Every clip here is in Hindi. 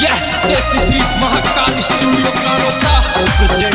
यह देसी महाकाल स्टूडियो का प्रेजेंट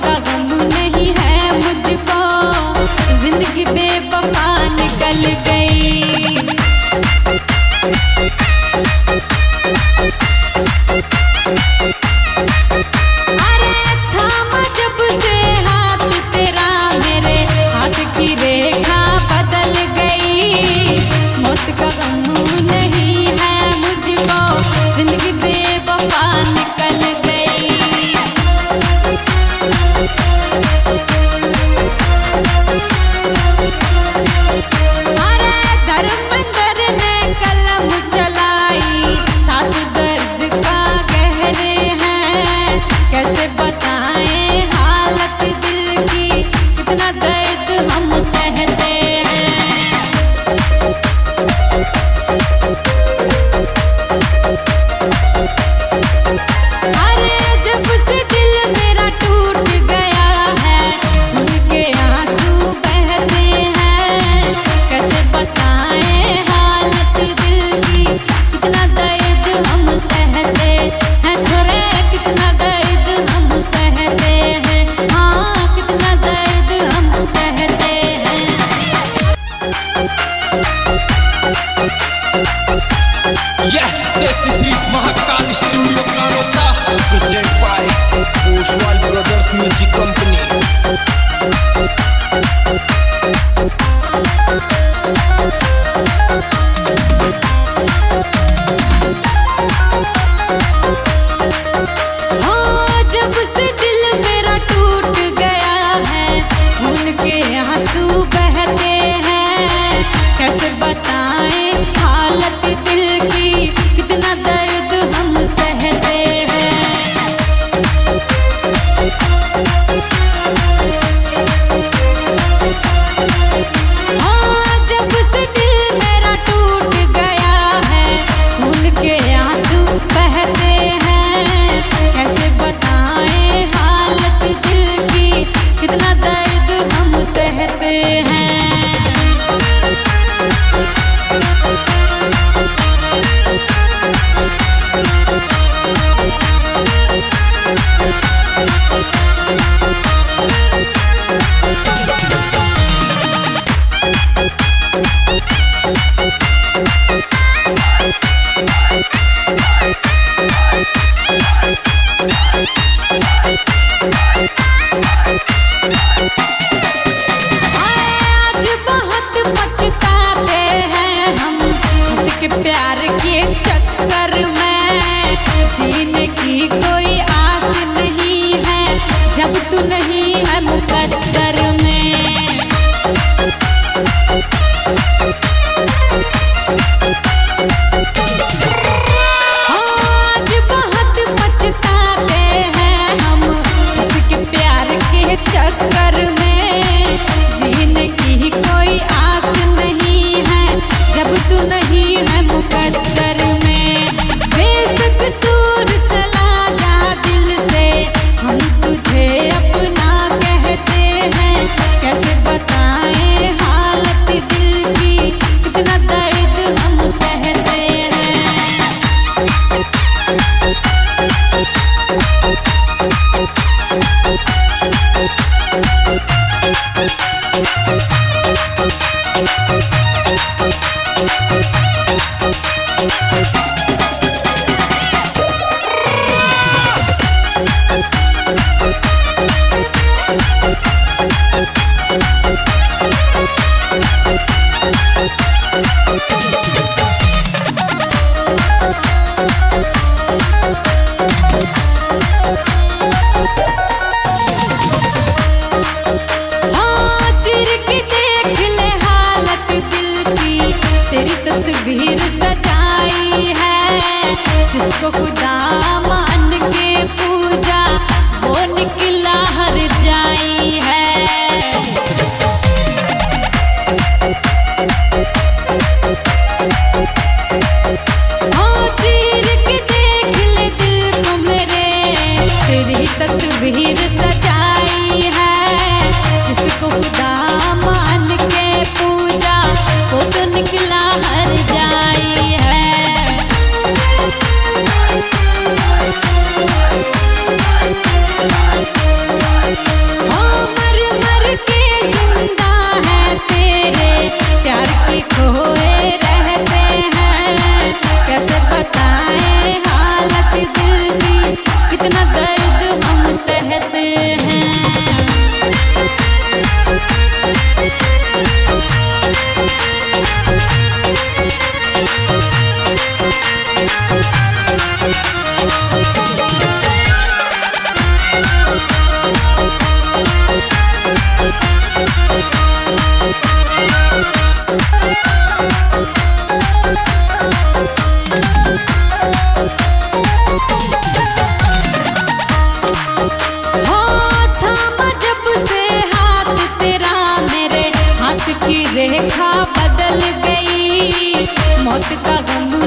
I'll मिहिर सचाई है। जिसको खुद गई मौत का गम